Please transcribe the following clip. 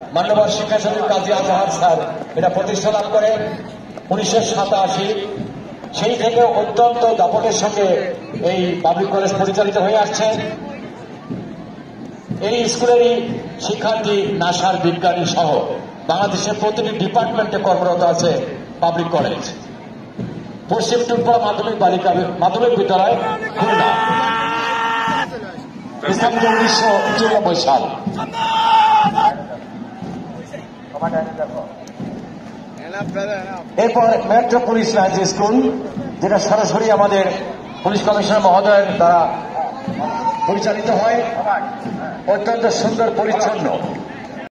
মান্যবর শিক্ষা সচিব কাজী আজহার স্যার এটা প্রতিষ্ঠা লাভ করে উনিশশো সাতাশি। সেই থেকে অত্যন্ত দাপটের সঙ্গে এই পাবলিক কলেজ পরিচালিত হয়ে আসছে। এই স্কুলেরই শিক্ষার্থী নাসার বিজ্ঞানী সহ বাংলাদেশের প্রতিটি ডিপার্টমেন্টে কর্মরত আছে পাবলিক কলেজ পশ্চিম টুনপাড়া মাধ্যমিক বালিকা মাধ্যমিক বিদ্যালয় খুলনা। উনিশশো চুরানব্বই সাল। এরপর মেট্রো পুলিশ লাইন্স স্কুল যেটা সরাসরি আমাদের পুলিশ কমিশনার মহোদয়ের দ্বারা পরিচালিত হয়। অত্যন্ত সুন্দর পরিচ্ছন্ন।